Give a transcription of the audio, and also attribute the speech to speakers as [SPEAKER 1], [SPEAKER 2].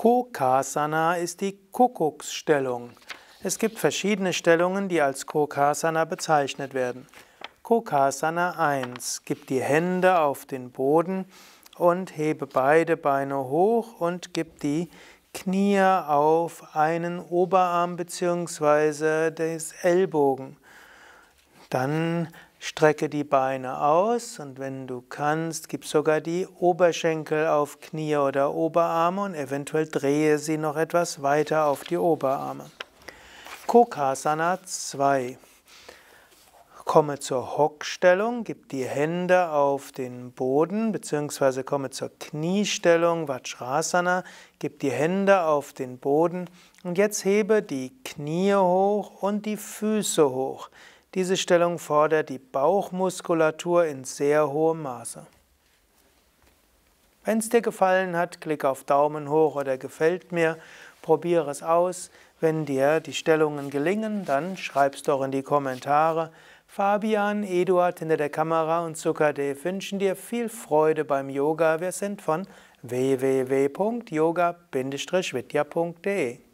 [SPEAKER 1] Kokasana ist die Kuckucksstellung. Es gibt verschiedene Stellungen, die als Kokasana bezeichnet werden. Kokasana 1. Gib die Hände auf den Boden und hebe beide Beine hoch und gib die Knie auf einen Oberarm bzw. des Ellbogen. Dann Strecke die Beine aus und wenn du kannst, gib sogar die Oberschenkel auf Knie oder Oberarme und eventuell drehe sie noch etwas weiter auf die Oberarme. Kokasana 2. Komme zur Hockstellung, gib die Hände auf den Boden, beziehungsweise komme zur Kniestellung, Vajrasana, gib die Hände auf den Boden und jetzt hebe die Knie hoch und die Füße hoch. Diese Stellung fordert die Bauchmuskulatur in sehr hohem Maße. Wenn es dir gefallen hat, klick auf Daumen hoch oder gefällt mir, probiere es aus. Wenn dir die Stellungen gelingen, dann schreib es doch in die Kommentare. Fabian, Eduard hinter der Kamera und Sukadev wünschen dir viel Freude beim Yoga. Wir sind von www.yoga-vidya.de